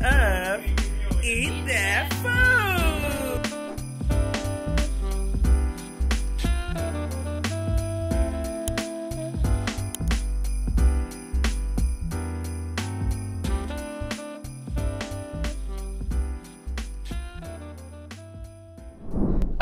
of Eat That Food.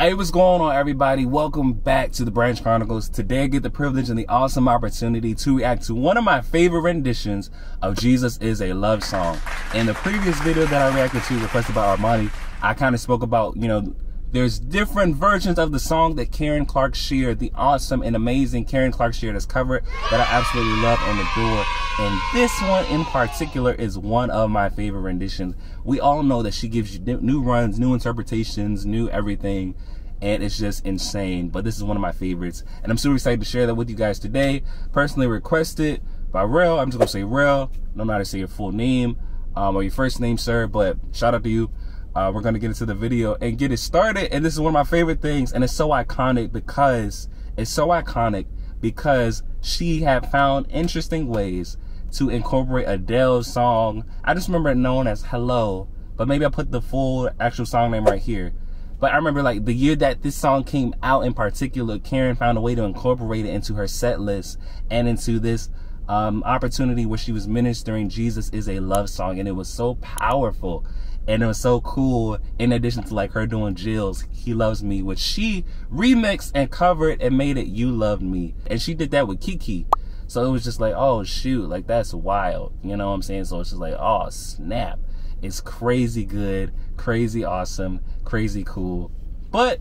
Hey, what's going on, everybody? Welcome back to the Branch Chronicles. Today, I get the privilege and the awesome opportunity to react to one of my favorite renditions of Jesus is a Love Song. In the previous video that I reacted to, requested by Armani, I kind of spoke about, you know, there's different versions of the song that Karen Clark Sheard, the awesome and amazing Karen Clark Sheard has covered that I absolutely love and adore. And this one in particular is one of my favorite renditions. We all know that she gives you new runs, new interpretations, new everything. And it's just insane. But this is one of my favorites. And I'm super excited to share that with you guys today. Personally requested by Rel. I'm just to say Rel. No to say your full name um, or your first name, sir. But shout out to you. Uh, we're to get into the video and get it started. And this is one of my favorite things. And it's so iconic because it's so iconic because she had found interesting ways to incorporate Adele's song. I just remember it known as Hello, but maybe I put the full actual song name right here. But I remember like the year that this song came out in particular, Karen found a way to incorporate it into her set list and into this um, opportunity where she was ministering Jesus is a love song. And it was so powerful and it was so cool in addition to like her doing Jill's He Loves Me, which she remixed and covered and made it You Loved Me. And she did that with Kiki. So it was just like, oh shoot, like that's wild. You know what I'm saying? So it's just like, oh snap. It's crazy good, crazy awesome, crazy cool. But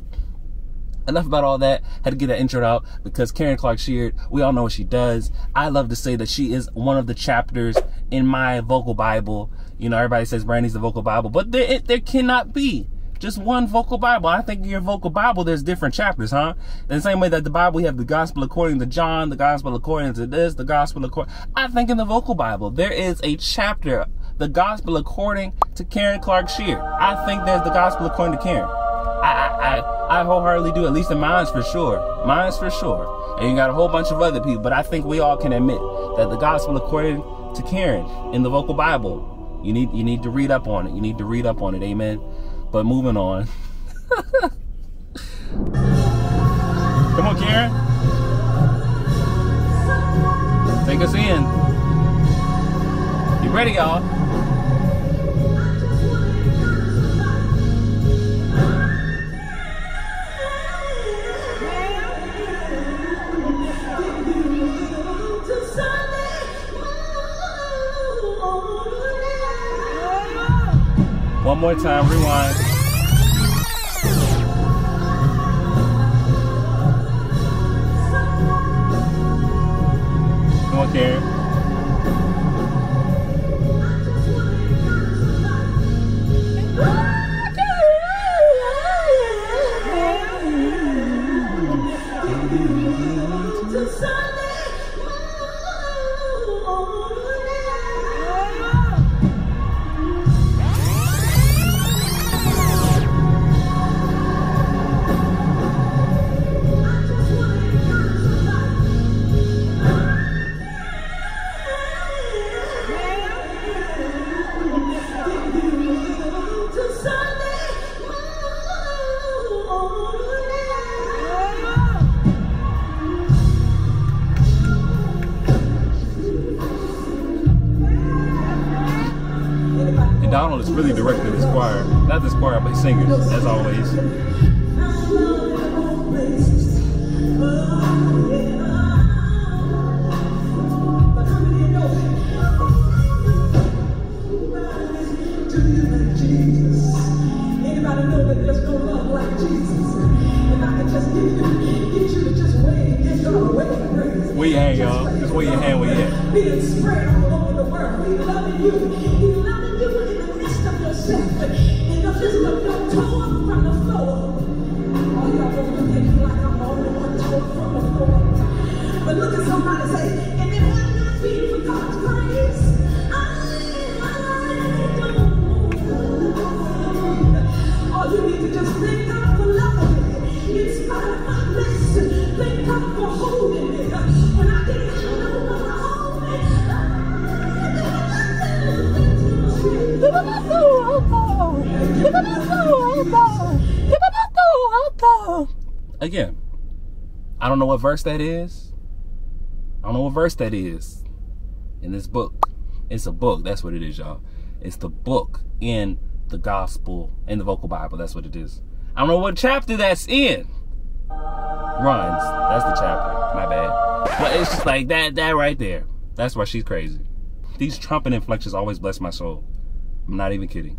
enough about all that. Had to get that intro out because Karen Clark Sheard, we all know what she does. I love to say that she is one of the chapters in my vocal Bible. You know, everybody says Brandy's the vocal Bible, but there, it, there cannot be just one vocal Bible. I think in your vocal Bible, there's different chapters, huh? In the same way that the Bible, we have the gospel according to John, the gospel according to this, the gospel according. I think in the vocal Bible, there is a chapter, the gospel according to Karen Clark Sheard. I think there's the gospel according to Karen. I, I, I wholeheartedly do, at least in mine's for sure. Mine's for sure. And you got a whole bunch of other people, but I think we all can admit that the gospel according to Karen in the vocal Bible, you need you need to read up on it. You need to read up on it, amen. But moving on. Come on, Karen. Take us in. You ready, y'all? One more time, rewind. Come on, Karen. Wave praise. Where your hand, y'all? Just where your hand, where you at? Being spread all over the world. Loving you Again, I don't know what verse that is. I don't know what verse that is in this book. It's a book. That's what it is, y'all. It's the book in the gospel, in the vocal Bible. That's what it is. I don't know what chapter that's in. Runs. That's the chapter. My bad. But it's just like that, that right there. That's why she's crazy. These trumpet inflections always bless my soul. I'm not even kidding.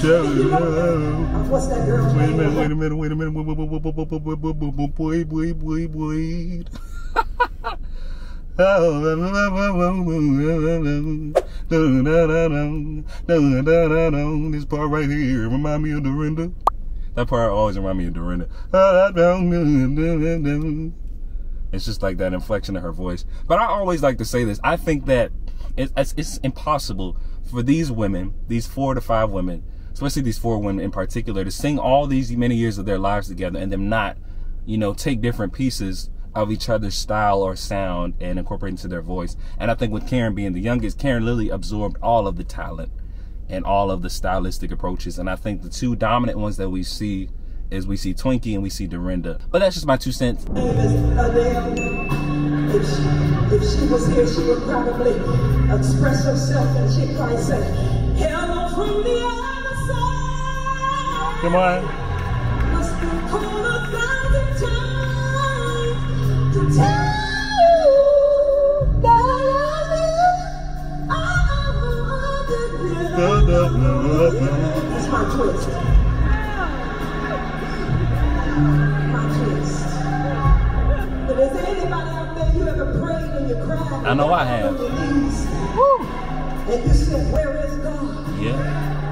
What's that girl? Wait a minute, wait a minute, wait a minute. Boy, boy, boy, boy. Oh, this part right here remind me of Dorinda. That part always remind me of Dorinda. It's just like that inflection of her voice. But I always like to say this. I think that it's, it's impossible for these women, these four to five women, especially these four women in particular, to sing all these many years of their lives together and them not, you know, take different pieces of each other's style or sound and incorporate into their voice. And I think with Karen being the youngest, Karen literally absorbed all of the talent and all of the stylistic approaches. And I think the two dominant ones that we see is we see Twinkie and we see Dorinda. But that's just my two cents. If she, was here, she would probably express herself and she'd probably say, Hello from the. Come on. Must have called a thousand times to tell you that I love you. That's my twist. My twist. But is there anybody out there you ever prayed and you cried? I know I have. And you said, Where is God? Yeah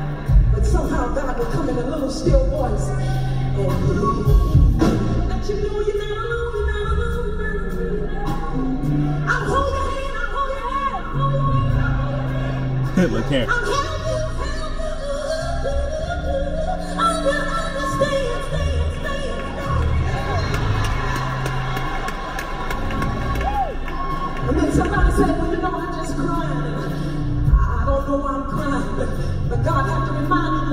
somehow God will come in a little still voice and let you know you're not alone. Look. And then somebody said, well, you know, I just crying. I don't know why I'm crying,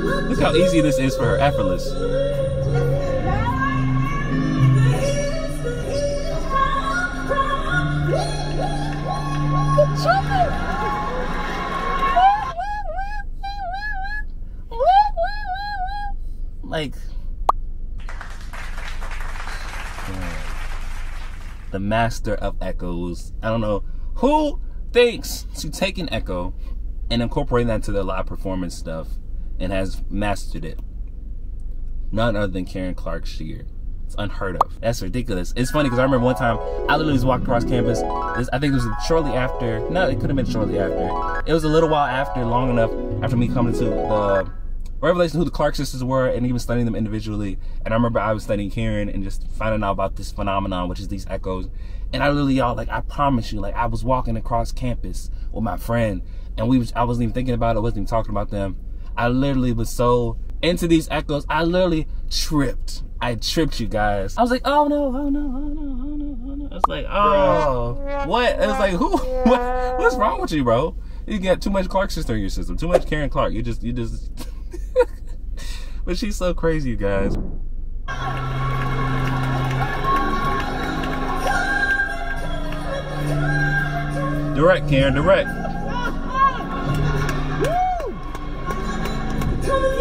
look, how easy this is for her. Effortless. Like. The master of echoes. I don't know who thinks to take an echo and incorporate that into their live performance stuff and has mastered it. None other than Karen Clark Sheard. It's unheard of. That's ridiculous. It's funny because I remember one time I literally was walking across campus. This, I think it was shortly after. No, it could have been shortly after. It was a little while after, long enough after me coming to the revelation who the Clark sisters were and even studying them individually. And I remember I was studying Karen and just finding out about this phenomenon, which is these echoes. And I literally, y'all, like I promise you, like I was walking across campus with my friend, and we was I wasn't even thinking about it, I wasn't even talking about them. I literally was so into these echoes, I literally tripped. I tripped you guys. I was like, oh no, oh no, oh no, oh no, oh no. It's like, oh, what? It was like, who? What? What's wrong with you, bro? You got too much Clark sister in your system, too much Karen Clark. You just, you just. but But she's so crazy, you guys. Direct, Karen, direct. Come and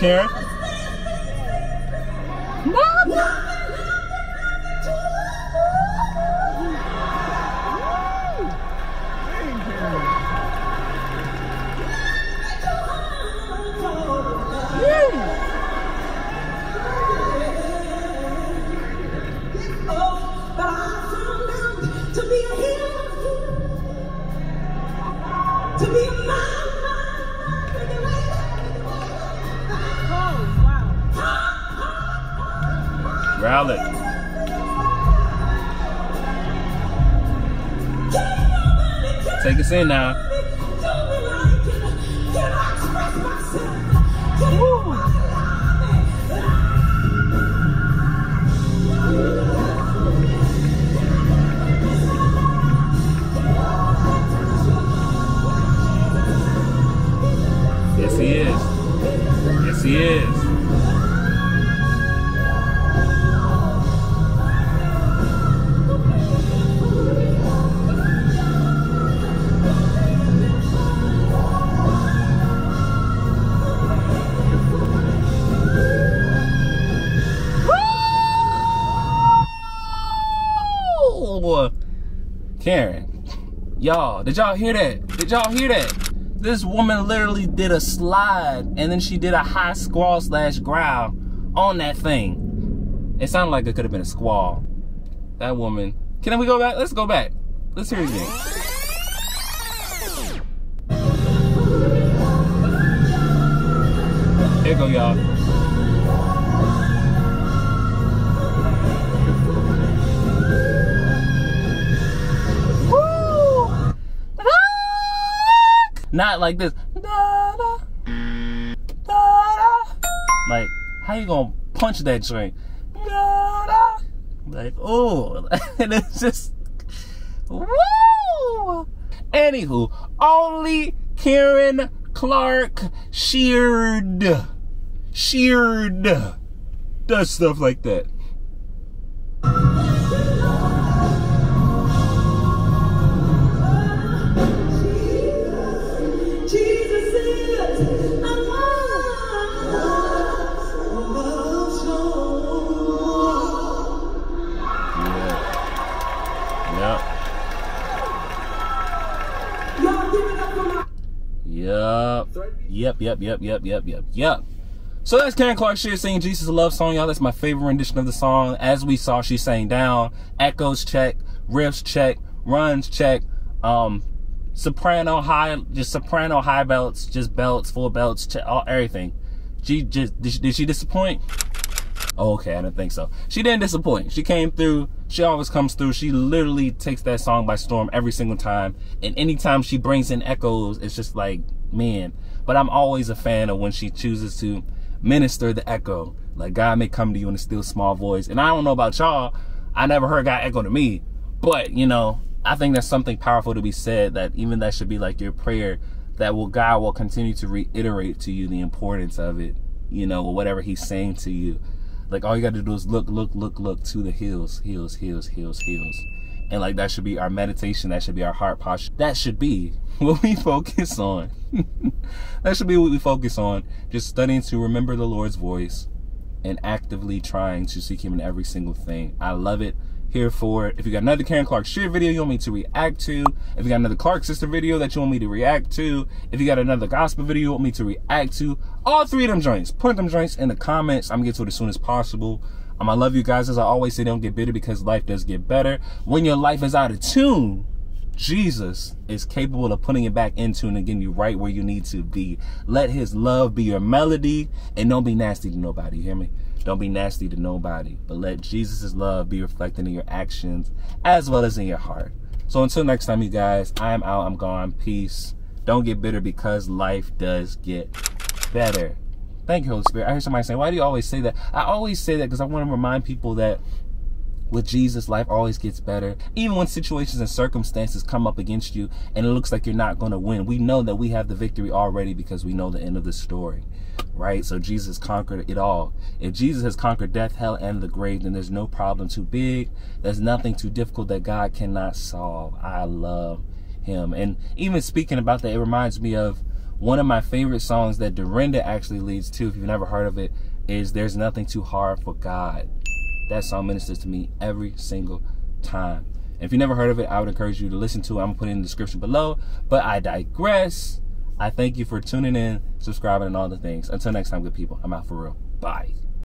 get Oh, Take us in now. Karen, y'all, did y'all hear that? Did y'all hear that? This woman literally did a slide and then she did a high squall slash growl on that thing. It sounded like it could have been a squall. That woman. Can we go back? Let's go back. Let's hear it again. Here go, y'all. Not like this. Da, da, da. Like, how you gonna punch that joint? Like, oh, and it's just, woo! Anywho, only Karen Clark Sheard, Sheard, does stuff like that. Yep. Yep, yep, yep, yep, yep, yep. So that's Karen Clark Sheard singing Jesus Love Song, y'all. That's my favorite rendition of the song. As we saw, she sang down, echoes check, riffs check, runs check, um, soprano high, just soprano high belts, just belts, full belts, check, all everything. She just did she, did she disappoint? Oh, okay, I didn't think so. She didn't disappoint. She came through. She always comes through. She literally takes that song by storm every single time. And anytime she brings in echoes, it's just like, man. But I'm always a fan of when she chooses to minister the echo. Like God may come to you in a still small voice. And I don't know about y'all. I never heard God echo to me. But, you know, I think there's something powerful to be said that even that should be like your prayer that will God will continue to reiterate to you the importance of it, you know, or whatever he's saying to you. Like all you got to do is look, look, look, look to the hills, hills, hills, hills, hills. And like that should be our meditation, that should be our heart posture. That should be what we focus on. that should be what we focus on. Just studying to remember the Lord's voice and actively trying to seek him in every single thing. I love it. Here for it. If you got another Karen Clark Sheard video you want me to react to, if you got another Clark sister video that you want me to react to, if you got another gospel video you want me to react to, all three of them joints, put them joints in the comments. I'm gonna get to it as soon as possible. Um, I love you guys. As I always say, don't get bitter because life does get better. When your life is out of tune, Jesus is capable of putting it back in tune and getting you right where you need to be. Let his love be your melody and don't be nasty to nobody. You hear me? Don't be nasty to nobody, but let Jesus' love be reflected in your actions as well as in your heart. So until next time, you guys, I am out. I'm gone. Peace. Don't get bitter because life does get better. Thank you, Holy Spirit. I hear somebody saying, Why do you always say that? I always say that because I want to remind people that with Jesus, life always gets better. Even when situations and circumstances come up against you and it looks like you're not going to win, we know that we have the victory already because we know the end of the story, right? So Jesus conquered it all. If Jesus has conquered death, hell, and the grave, then there's no problem too big. There's nothing too difficult that God cannot solve. I love him. And even speaking about that, it reminds me of one of my favorite songs that Dorinda actually leads to, if you've never heard of it, is There's Nothing Too Hard for God. That song ministers to me every single time. If you never heard of it, I would encourage you to listen to it. I'm going to put it in the description below. But I digress. I thank you for tuning in, subscribing, and all the things. Until next time, good people, I'm out for real. Bye.